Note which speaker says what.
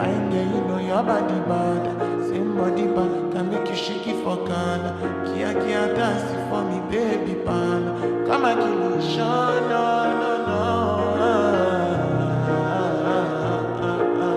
Speaker 1: Fine girl, you know your body bad. Same body bad can make you shaky, it for can. Kia kia dance for me, baby pan. Come and kill